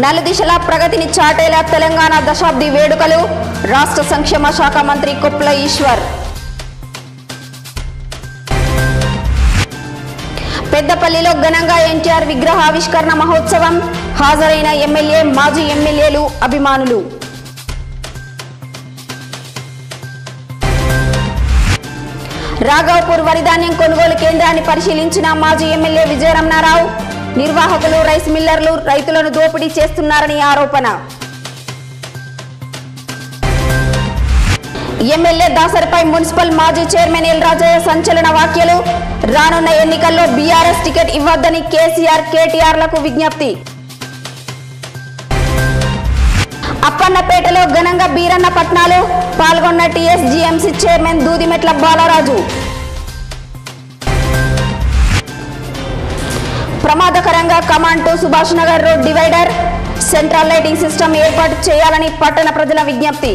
నలుదిశల ప్రగతిని చాటేలా తెలంగాణ దశాబ్ది వేడుకలు. రాష్ట్ర సంక్షేమ శాఖ మంత్రి కుప్ల ఈశ్వర్. పెద్దపల్లిలో ఘనంగా ఎన్టీఆర్ విగ్రహావిష్కరణ మహోత్సవం. హాజరైన ఎమ్మెల్యే మాజీ ఎమ్మెల్యేలు అభిమానులు. రాఘవపూర్ వరిధాన్యం కొనుగోలు కేంద్రాన్ని పరిశీలించిన మాజీ ఎమ్మెల్యే విజయరమణారావు నిర్వాహకులు రైస్ మిల్లర్లు రైతులను దోపిడీ చేస్తున్నారని ఆరోపణ. ఎమ్మెల్యే దాసరిపై మున్సిపల్ మాజీ చైర్మన్ ఎల్ రాజయ్య సంచలన వ్యాఖ్యలు. రానున్న ఎన్నికల్లో బీఆర్ఎస్ టికెట్ ఇవ్వద్దని కేసీఆర్ కేటీఆర్లకు విజ్ఞప్తి. అప్పన్నపేటలో ఘనంగా బీరన్న పట్నాలు. పాల్గొన్న టీఎస్జీఎంసీ చైర్మన్ దూదిమెట్ల బాలరాజు. ప్రమాదకరంగా command to Subhash Nagar road divider. Central lighting system ఏర్పాటు చేయాలని పట్టణ ప్రజల విజ్ఞప్తి.